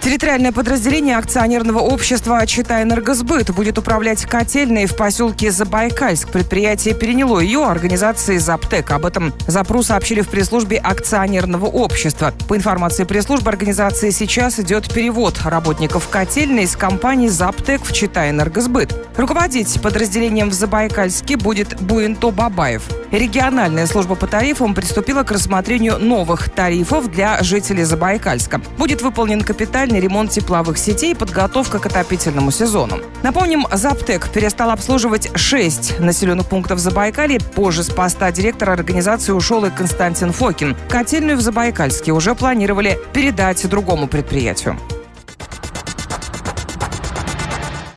Территориальное подразделение акционерного общества «Чита Энергосбыт» будет управлять котельной в поселке Забайкальск. Предприятие переняло ее организации «Заптек». Об этом Запру сообщили в пресс-службе акционерного общества. По информации пресс-службы организации сейчас идет перевод работников котельной из компании «Заптек» в «Чита Энергосбыт». Руководить подразделением в Забайкальске будет Буинто Бабаев. Региональная служба по тарифам приступила к рассмотрению новых тарифов для жителей Забайкальска. Будет выполнен капитальный ремонт тепловых сетей и подготовка к отопительному сезону. Напомним, Заптек перестал обслуживать 6 населенных пунктов Забайкалья. Позже с поста директора организации ушел и Константин Фокин. Котельную в Забайкальске уже планировали передать другому предприятию.